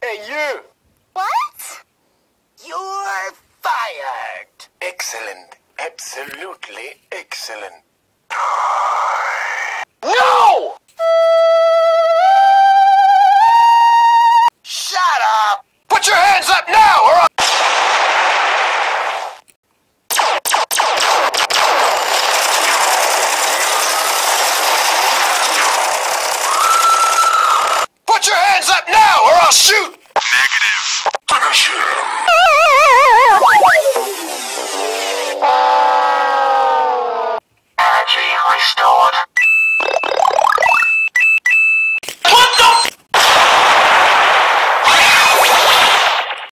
Hey, you! What? You're fired! Excellent. Absolutely excellent. Negative.